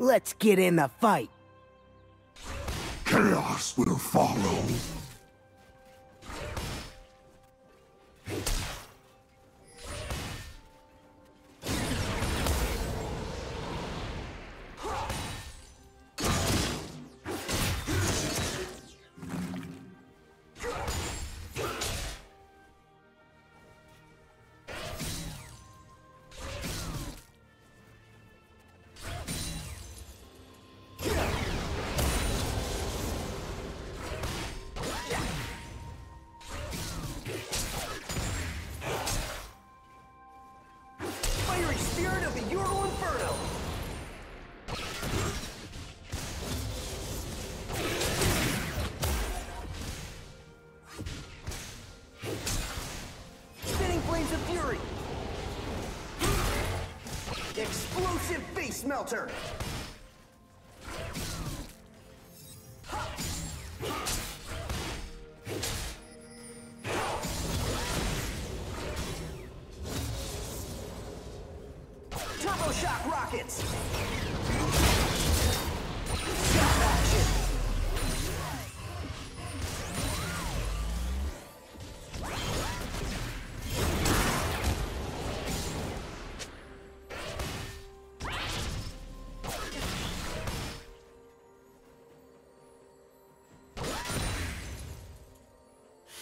Let's get in the fight. Chaos will follow. turret!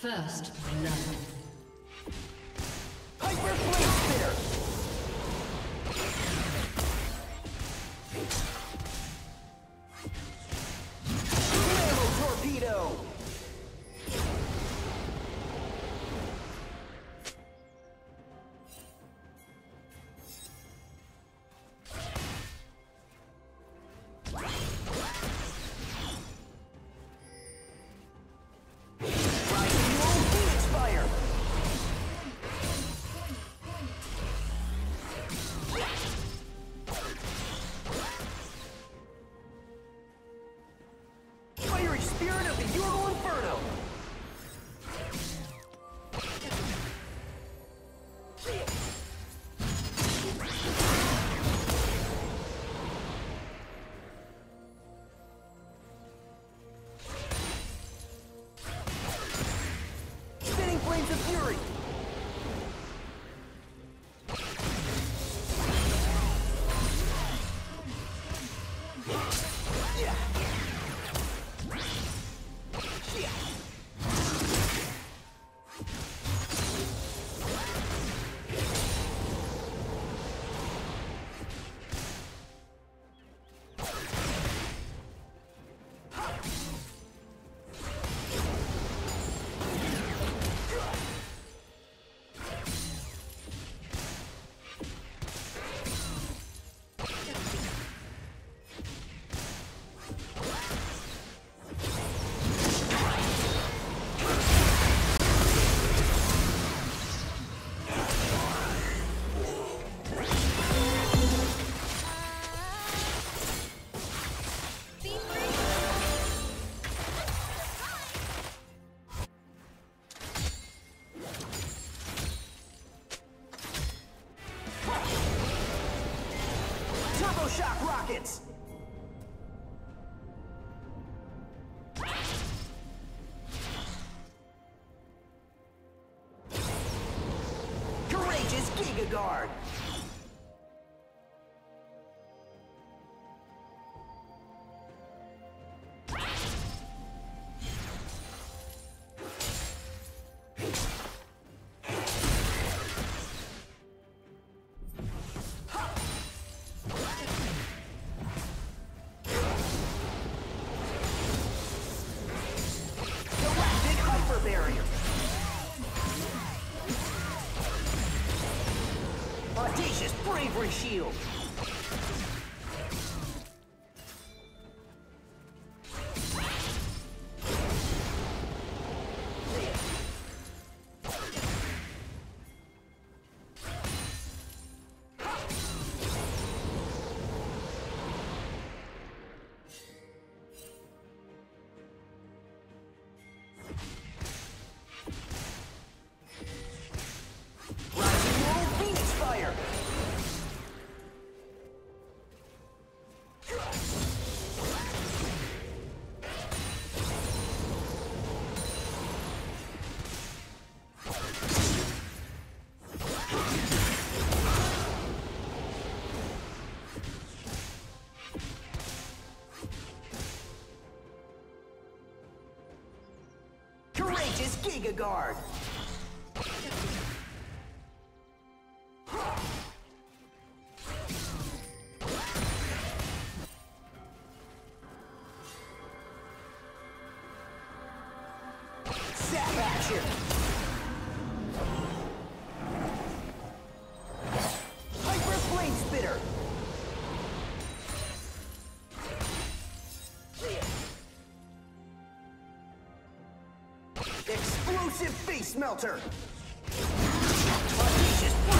First blood. rockets! shield. Giga Guard. explosive face melter! Audacious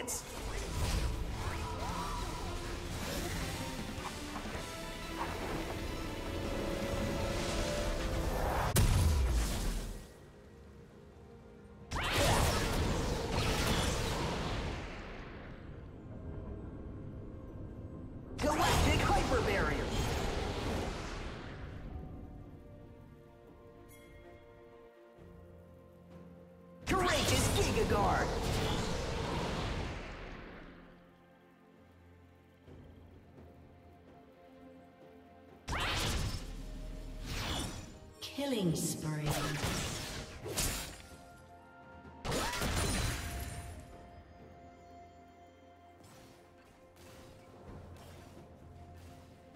pockets. Killing spree.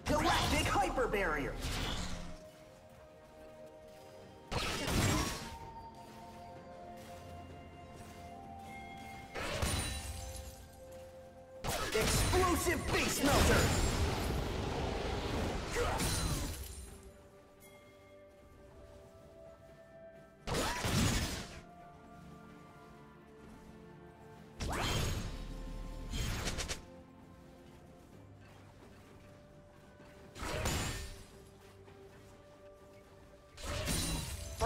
Galactic hyper barrier. Explosive face melter.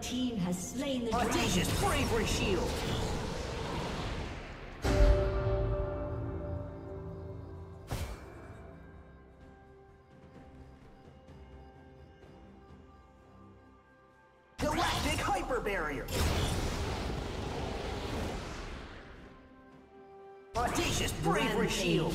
Team has slain the Audacious dragon. bravery shield! Galactic hyper barrier! Audacious bravery Rampage. shield!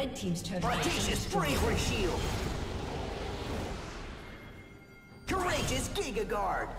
Red Team's. Audacious Shield! Courageous Giga Guard!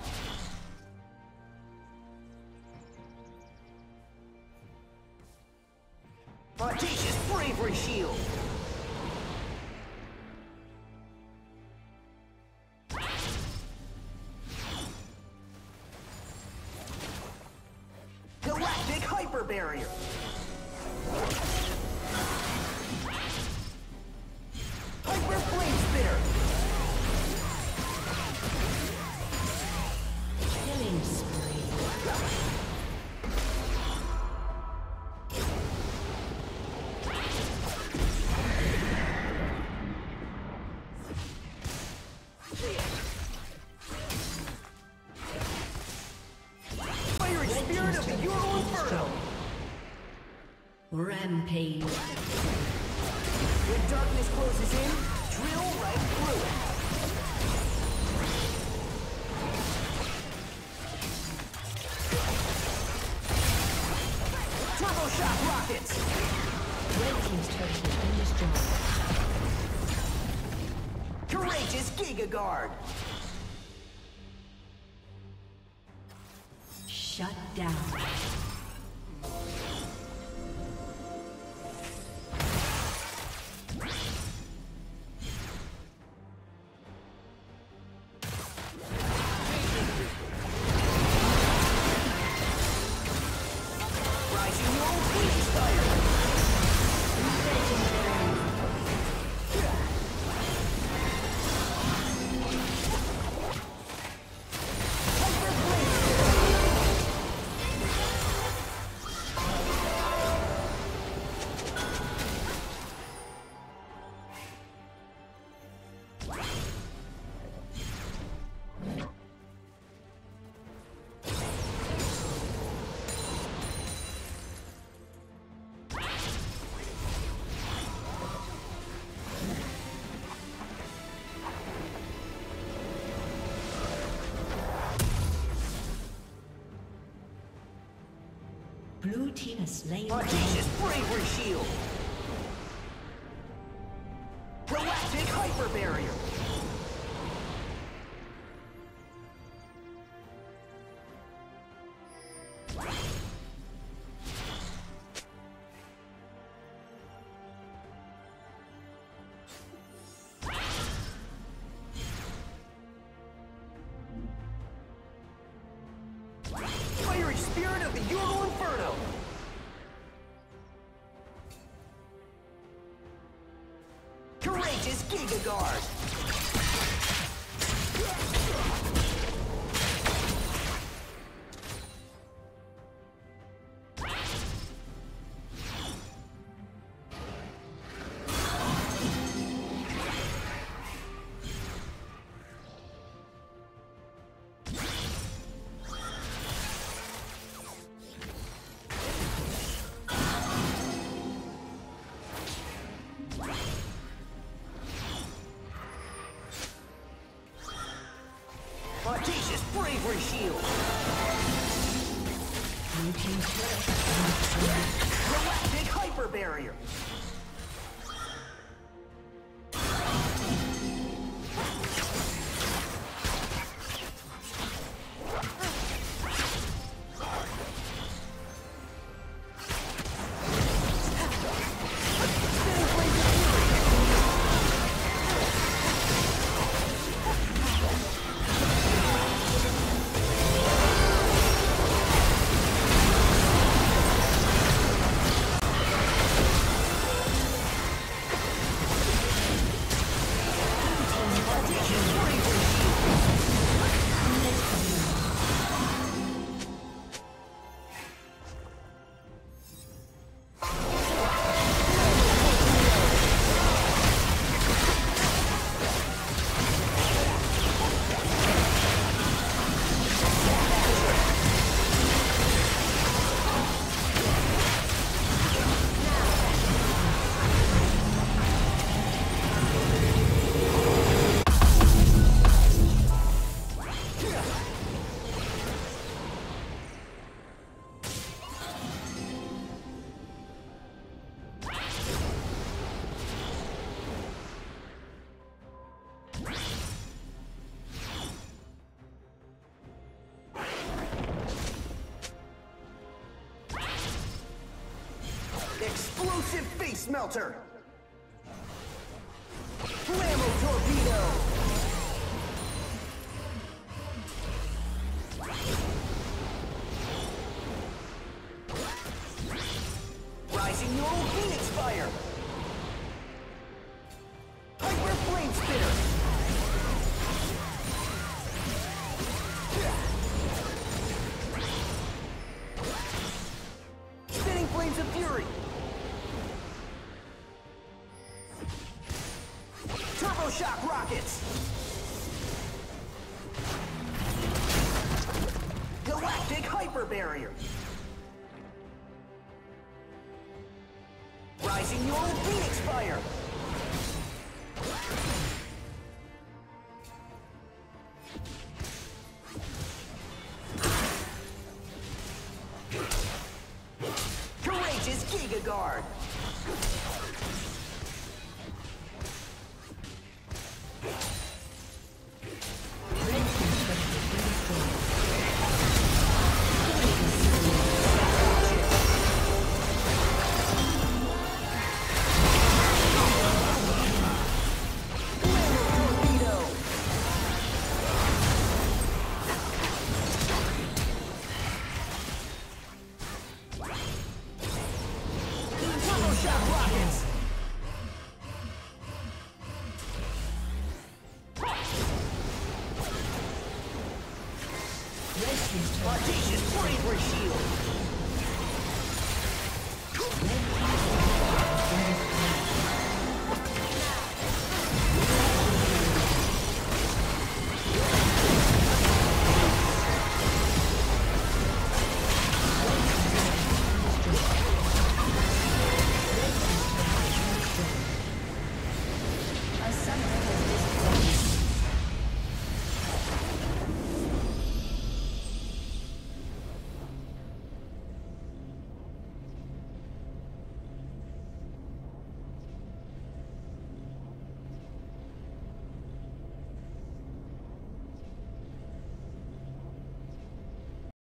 Turbo shock rockets! Red Team's turret has been destroyed. Courageous Giga Guard! Shut down. Blue team has slain. Audacious bravery shield. Proactive hyper barrier. Fiery Spirit of the Universe! Giga Guard. Bravery shield. Proactic hyper barrier. smelter! Giga Guard.